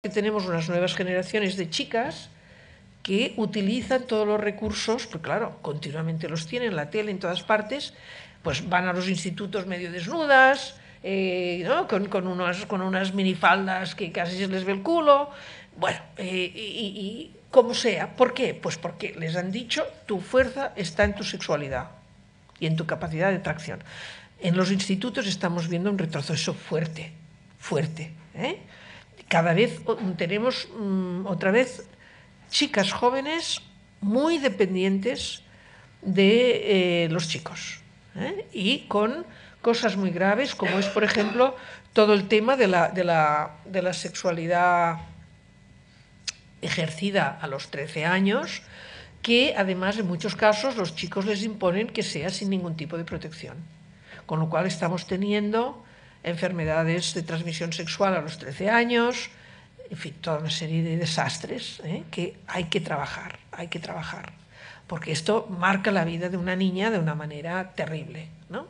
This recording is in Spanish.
que tenemos unas nuevas generaciones de chicas que utilizan todos los recursos, porque claro, continuamente los tienen, la tele en todas partes, pues van a los institutos medio desnudas, eh, ¿no? con, con, unas, con unas minifaldas que casi se les ve el culo, bueno, eh, y, y como sea. ¿Por qué? Pues porque les han dicho, tu fuerza está en tu sexualidad y en tu capacidad de tracción. En los institutos estamos viendo un retroceso fuerte, fuerte. ¿eh? Cada vez tenemos mm, otra vez chicas jóvenes muy dependientes de eh, los chicos ¿eh? y con cosas muy graves como es, por ejemplo, todo el tema de la, de la, de la sexualidad ejercida a los 13 años, que además en muchos casos los chicos les imponen que sea sin ningún tipo de protección. Con lo cual estamos teniendo enfermedades de transmisión sexual a los 13 años, en fin, toda una serie de desastres ¿eh? que hay que trabajar, hay que trabajar, porque esto marca la vida de una niña de una manera terrible, ¿no?